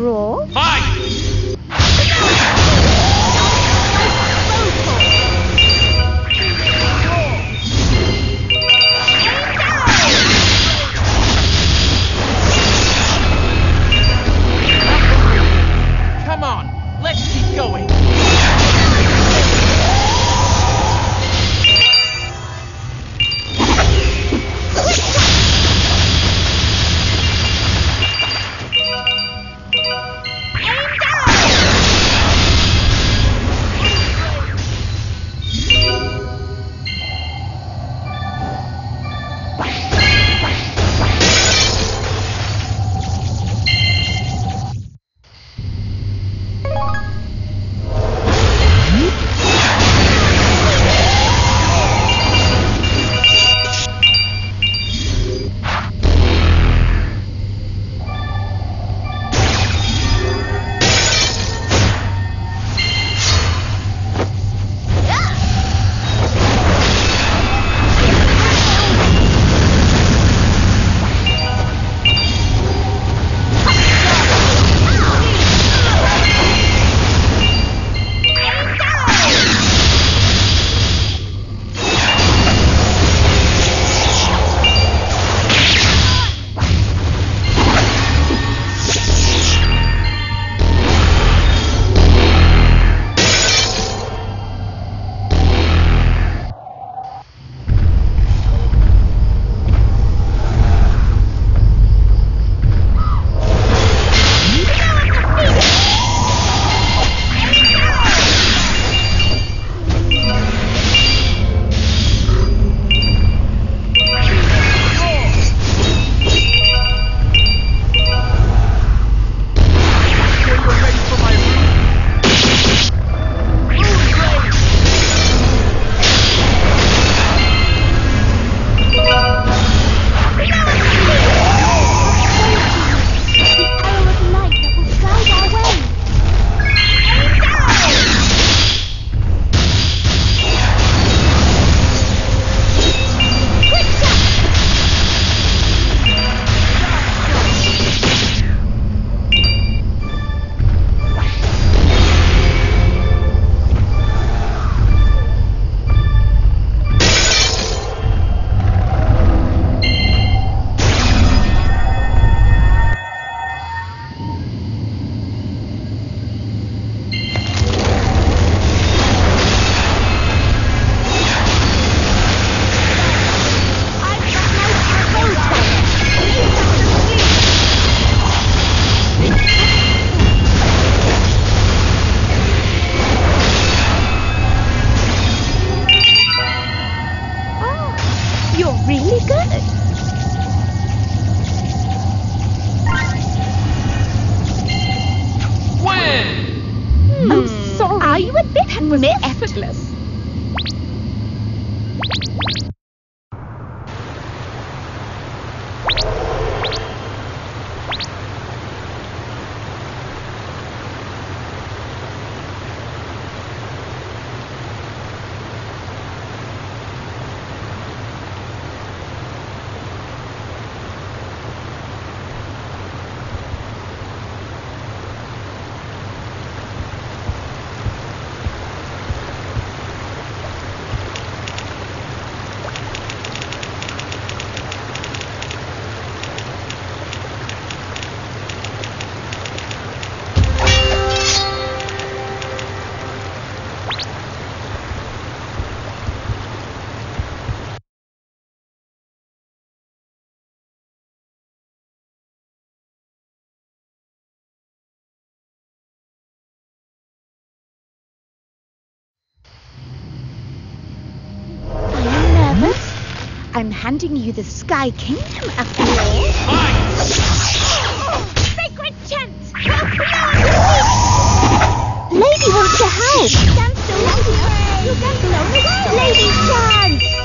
roll. Fight! Come on, let's keep going. would bid, and remain effortless. I'm handing you the Sky Kingdom after all. Sacred chance! Lady wants to help! Stand still, lady! You can blow me away! Lady chance!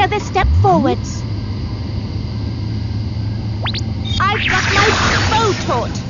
another step forwards. I've got my bow taut.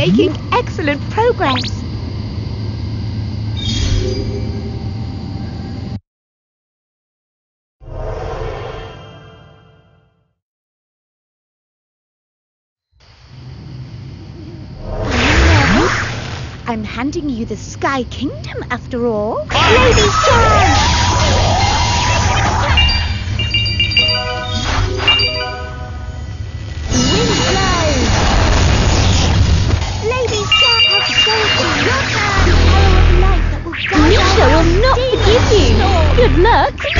making excellent progress. I'm handing you the Sky Kingdom after all. Lady Sky! Yuki! Good luck!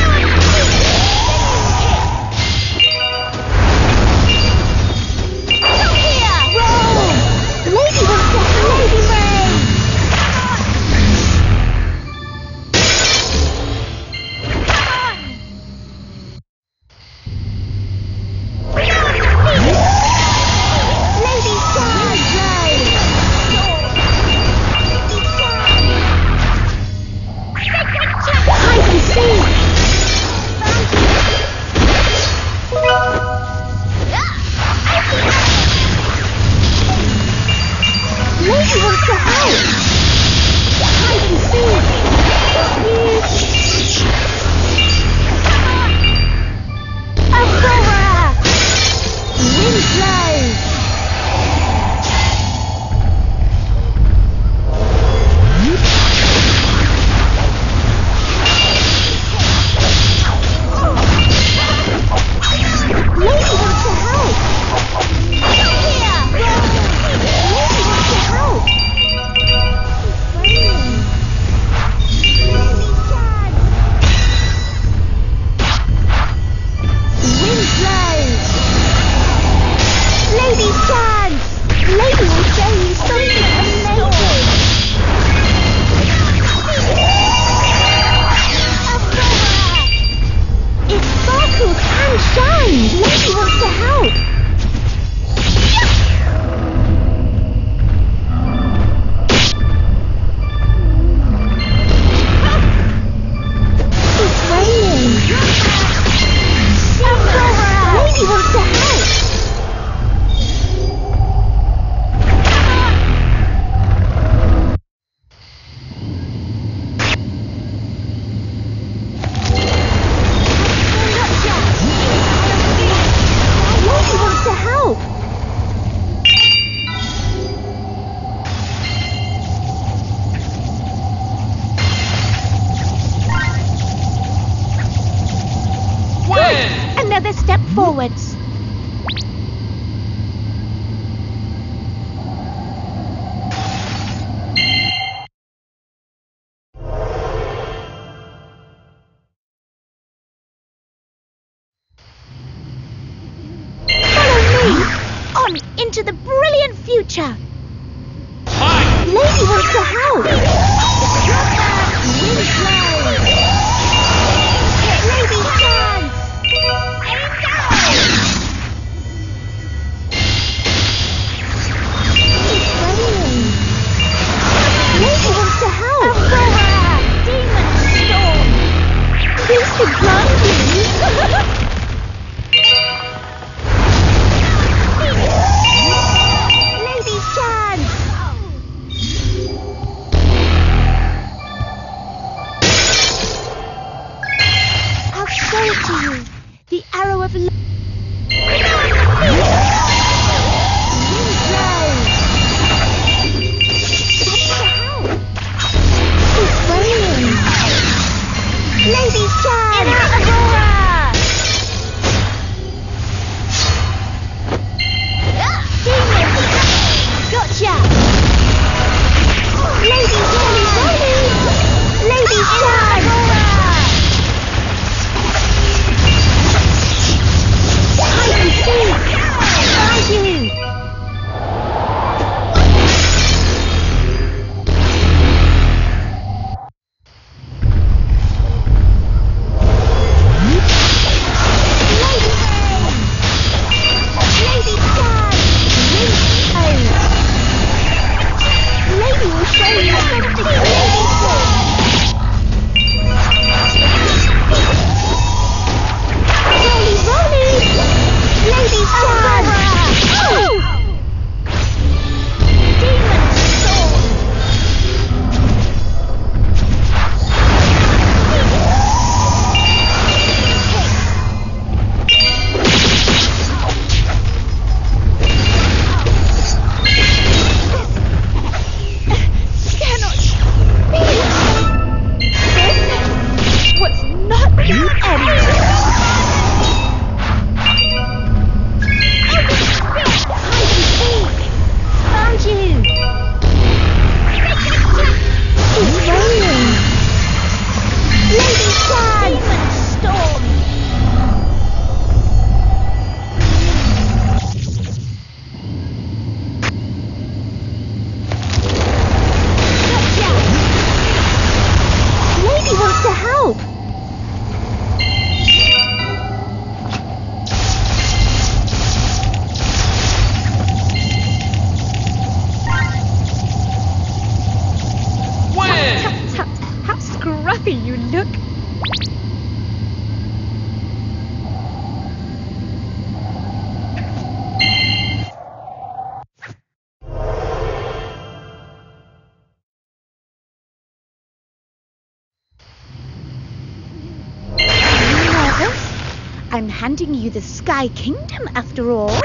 handing you the Sky Kingdom after all. Want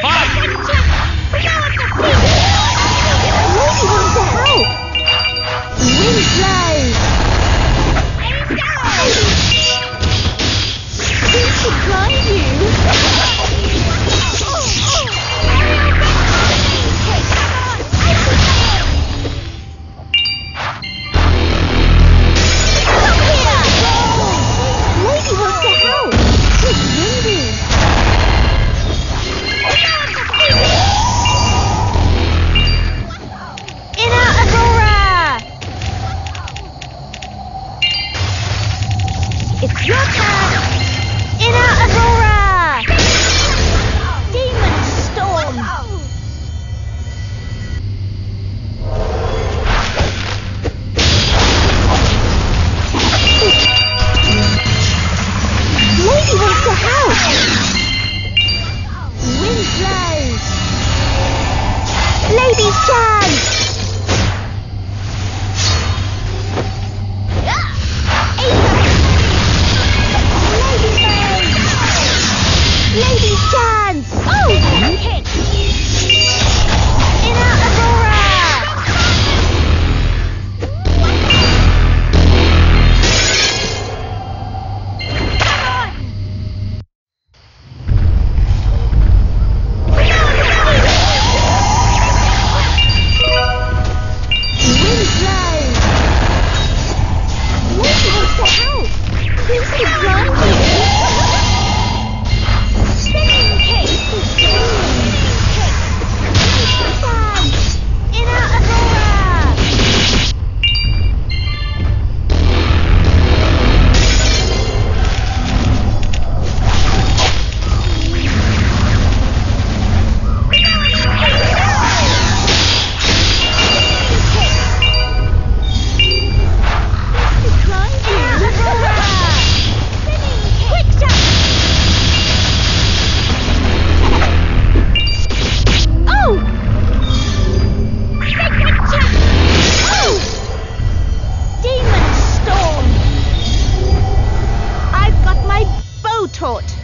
to help. taught